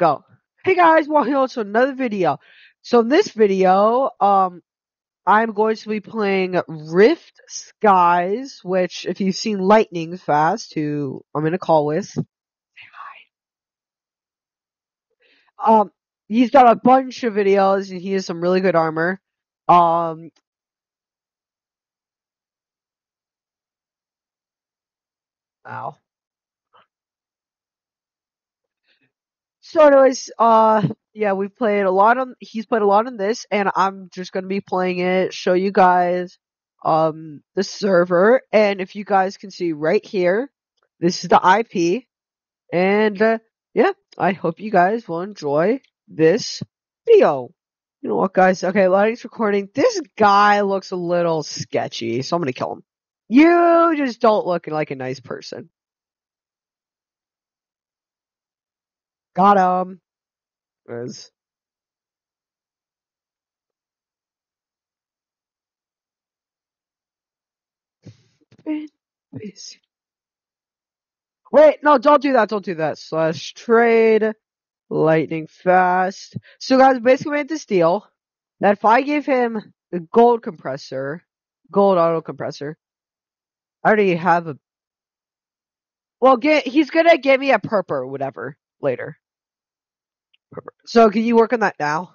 go. Hey guys, welcome to another video. So in this video, um, I'm going to be playing Rift Skies, which if you've seen Lightning Fast, who I'm in a call with, say hi. Um, he's got a bunch of videos and he has some really good armor. Um, ow. So anyways, uh, yeah, we've played a lot on, he's played a lot on this, and I'm just gonna be playing it, show you guys, um, the server, and if you guys can see right here, this is the IP, and, uh, yeah, I hope you guys will enjoy this video. You know what, guys? Okay, lighting's recording. This guy looks a little sketchy, so I'm gonna kill him. You just don't look like a nice person. Got him. As Wait, no, don't do that, don't do that. Slash trade, lightning fast. So guys, basically made this deal that if I give him the gold compressor, gold auto compressor, I already have a, well, get, he's gonna give me a purple or whatever later. So can you work on that now?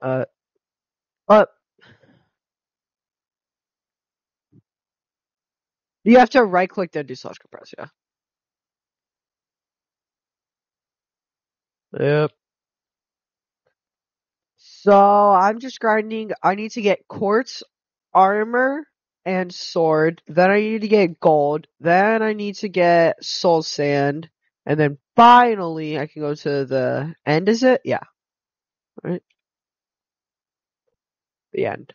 Uh, uh, you have to right click then do slash compress, yeah. Yep. So I'm just grinding. I need to get quartz armor and sword. Then I need to get gold. Then I need to get soul sand. And then finally I can go to the end, is it? Yeah. Right? The end.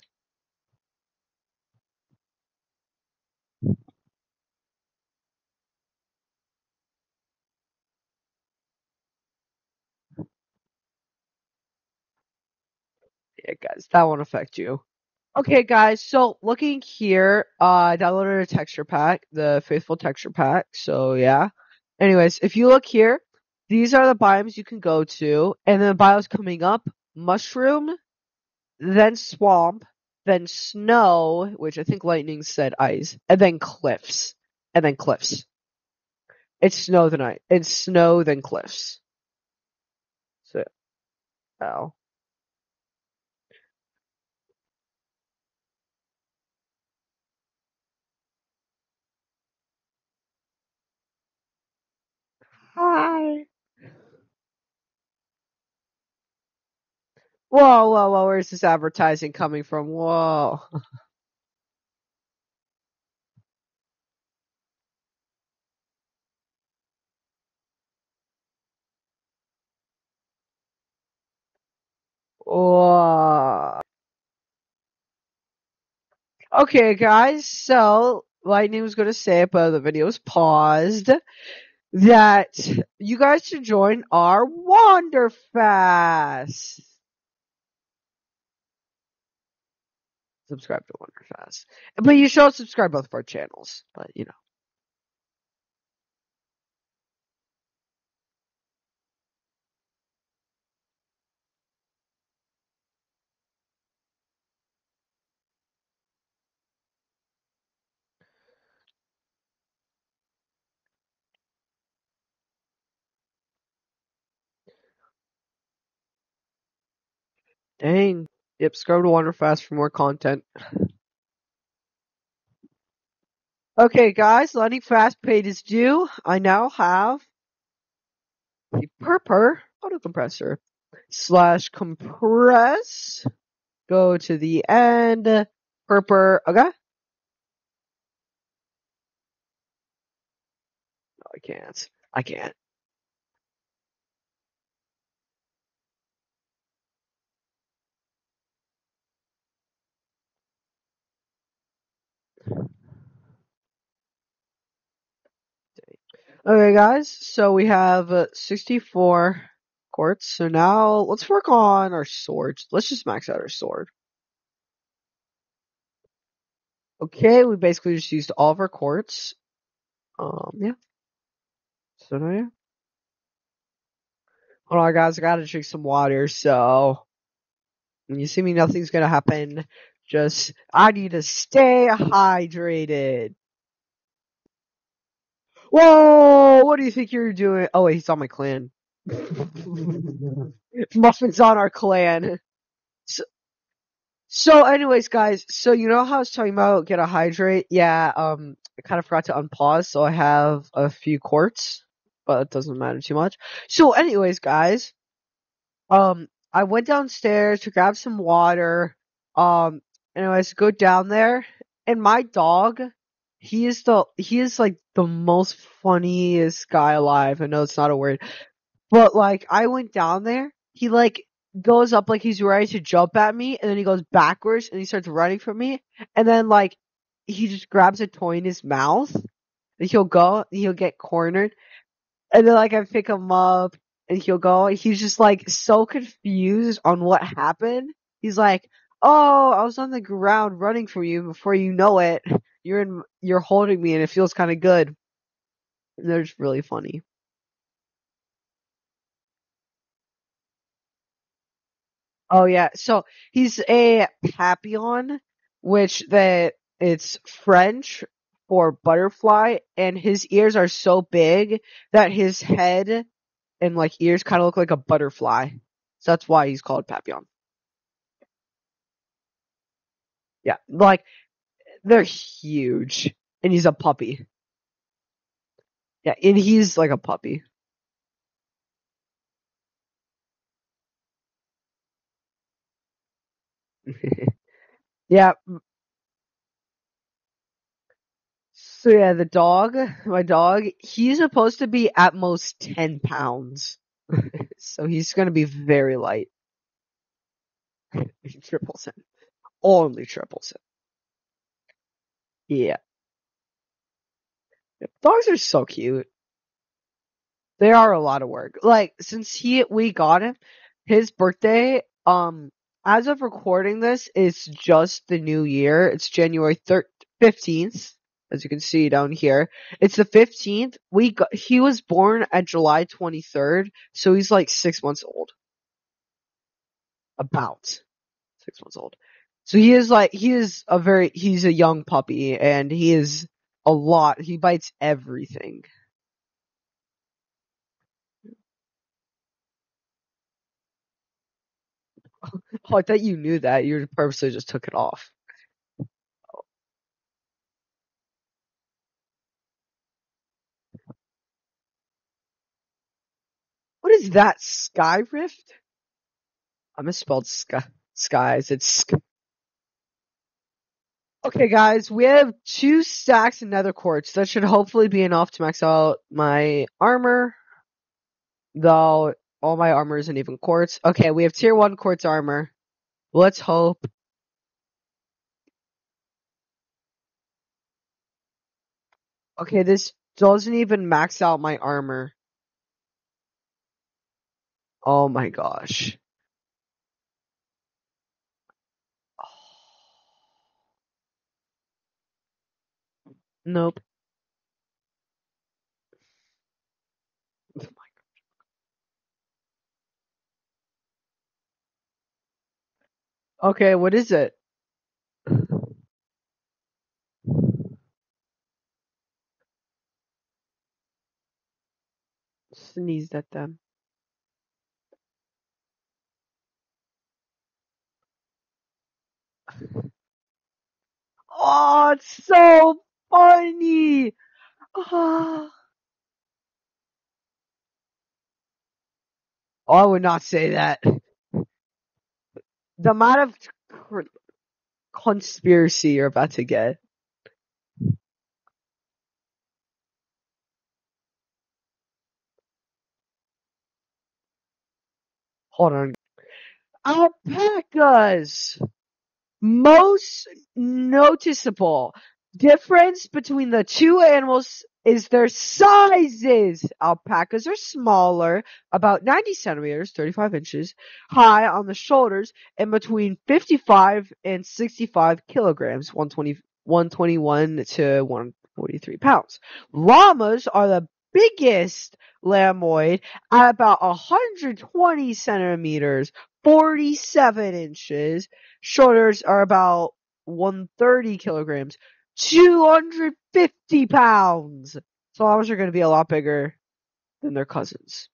Yeah, guys, that won't affect you. Okay, guys, so looking here, uh, I downloaded a texture pack, the Faithful texture pack, so yeah. Anyways, if you look here, these are the biomes you can go to, and then the biomes coming up, mushroom, then swamp, then snow, which I think lightning said ice, and then cliffs, and then cliffs. It's snow then it's snow then cliffs. So, ow. Hi. Whoa, whoa, whoa, where's this advertising coming from? Whoa. Whoa. Okay, guys, so Lightning was gonna say it, but the video is paused. That you guys should join our Wanderfast. Subscribe to Wanderfast. But you should subscribe both of our channels, but you know. Dang. Yep, subscribe to Wanderfast for more content. Okay, guys, Lightning Fast paid is due. I now have the Purper auto compressor slash compress. Go to the end. Purper. Okay. No, I can't. I can't. Okay, guys, so we have uh, 64 quartz. So now let's work on our swords. Let's just max out our sword. Okay, we basically just used all of our quartz. Um, yeah. So now, yeah. Hold on, guys. I gotta drink some water. So when you see me, nothing's gonna happen. Just I need to stay hydrated. Whoa! What do you think you're doing? Oh wait, he's on my clan. Muffin's on our clan. So, so anyways, guys, so you know how I was talking about get a hydrate? Yeah, um, I kind of forgot to unpause, so I have a few quartz, but it doesn't matter too much. So anyways, guys, um, I went downstairs to grab some water. Um, anyways, go down there, and my dog, he is the he is like the most funniest guy alive. I know it's not a word, but like I went down there, he like goes up like he's ready to jump at me, and then he goes backwards and he starts running from me, and then like he just grabs a toy in his mouth, and he'll go, he'll get cornered, and then like I pick him up, and he'll go, he's just like so confused on what happened. He's like, "Oh, I was on the ground running from you. Before you know it, you're in, you're holding me, and it feels kind of good." And they're just really funny. Oh yeah, so he's a papillon, which that it's French for butterfly, and his ears are so big that his head and like ears kind of look like a butterfly. So that's why he's called papillon. Yeah, like they're huge, and he's a puppy. Yeah, and he's like a puppy. yeah. So yeah, the dog, my dog, he's supposed to be at most 10 pounds. so he's gonna be very light. he triples him. Only triples him. Yeah. Dogs are so cute. They are a lot of work. Like, since he, we got him, his birthday, um, as of recording this, is just the new year. It's January 15th, as you can see down here. It's the 15th. We got, he was born at July 23rd, so he's like six months old. About six months old. So he is like, he is a very, he's a young puppy, and he is a lot, he bites everything. Oh, I thought you knew that. You purposely just took it off. What is that? Sky Rift? I misspelled sky, skies. It's Okay guys, we have two stacks of nether quartz. That should hopefully be enough to max out my armor. Though, all my armor isn't even quartz. Okay, we have tier 1 quartz armor. Let's hope. Okay, this doesn't even max out my armor. Oh my gosh. Nope. Oh okay, what is it? Sneezed at them. Oh, it's so funny! Oh. Ah. Oh, I would not say that. The amount of cr- conspiracy you're about to get. Hold on. Alpacas! Most noticeable difference between the two animals is their sizes. Alpacas are smaller, about 90 centimeters, 35 inches, high on the shoulders, and between 55 and 65 kilograms, 120, 121 to 143 pounds. Llamas are the biggest lamoid at about 120 centimeters, 47 inches. Shoulders are about 130 kilograms, 250 pounds. So llamas are going to be a lot bigger than their cousins.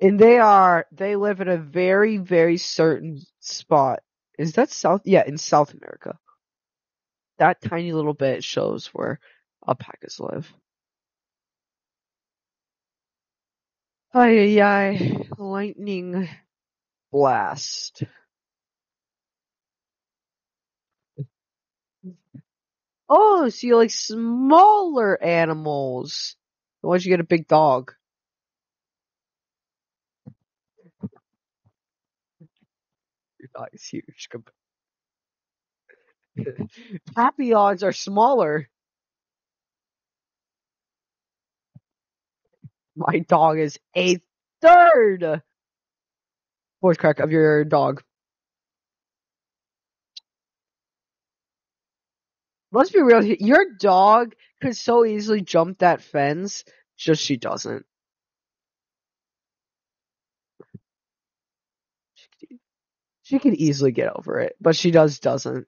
And they are, they live in a very, very certain spot. Is that South? Yeah, in South America. That tiny little bit shows where alpacas live. Ay, ay. Lightning blast. Oh, so you like smaller animals. Why'd you get a big dog? Your dog is huge. Papillons are smaller. My dog is a third voice crack of your dog. Let's be real. Your dog could so easily jump that fence, just she doesn't. She could easily get over it, but she does doesn't.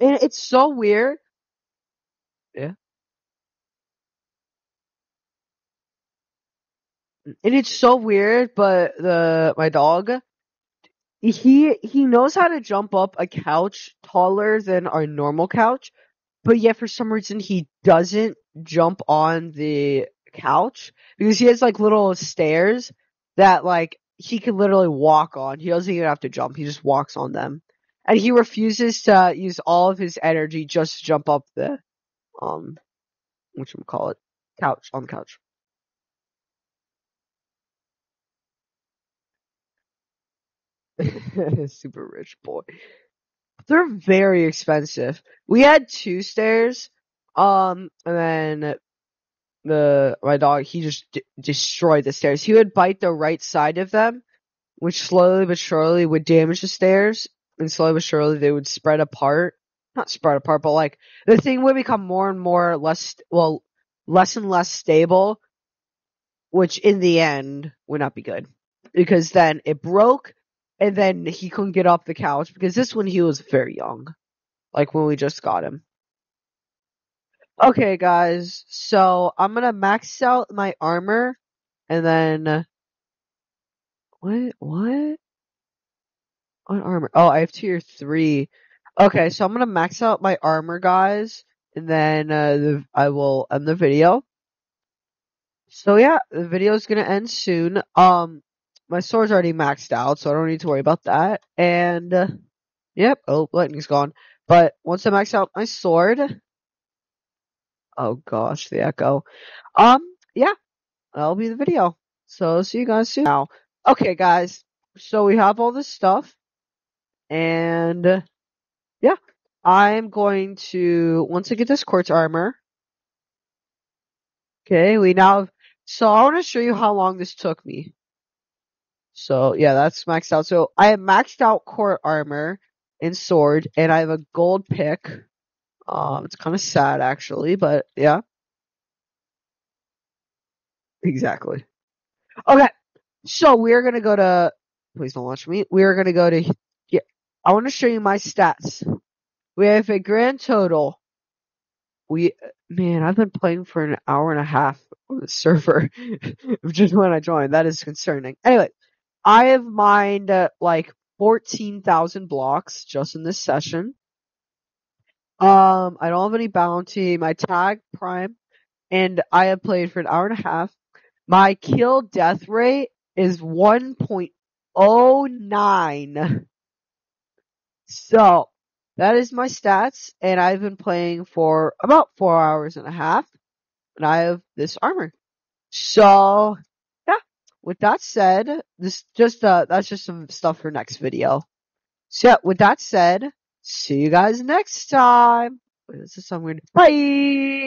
And it's so weird. Yeah. And it's so weird, but the my dog he he knows how to jump up a couch taller than our normal couch, but yet for some reason he doesn't jump on the couch because he has like little stairs that like he can literally walk on. He doesn't even have to jump. He just walks on them. And he refuses to use all of his energy just to jump up the um what call it? Couch on the couch. Super rich boy. They're very expensive. We had two stairs, um, and then the my dog he just d- destroyed the stairs. He would bite the right side of them, which slowly but surely would damage the stairs, and slowly but surely they would spread apart. Not spread apart, but like the thing would become more and more less well, less and less stable, which in the end would not be good because then it broke and then he couldn't get off the couch because this one he was very young, like when we just got him. Okay, guys, so I'm gonna max out my armor, and then what? What? What armor? Oh, I have tier three. Okay, so I'm gonna max out my armor, guys, and then uh, the, I will end the video. So yeah, the video is gonna end soon. Um, my sword's already maxed out, so I don't need to worry about that. And uh, yep, oh, lightning's gone. But once I max out my sword, oh gosh, the echo. Um, yeah, that'll be the video. So see you guys soon. Now, okay, guys. So we have all this stuff, and uh, yeah, I'm going to once I get this quartz armor. Okay, we now. So I want to show you how long this took me. So yeah, that's maxed out. So I have maxed out court armor and sword, and I have a gold pick. Um, it's kind of sad actually, but yeah. Exactly. Okay, so we're gonna go to. Please don't watch me. We're gonna go to. Yeah, I want to show you my stats. We have a grand total. We man, I've been playing for an hour and a half on the server just when I joined. That is concerning. Anyway, I have mined uh, like 14,000 blocks just in this session. Um, I don't have any bounty. My tag prime, and I have played for an hour and a half. My kill death rate is 1.09. So, that is my stats, and I've been playing for about four hours and a half, and I have this armor. So, with that said, this just uh that's just some stuff for next video. So yeah, with that said, see you guys next time. Wait, this is some weird. Bye.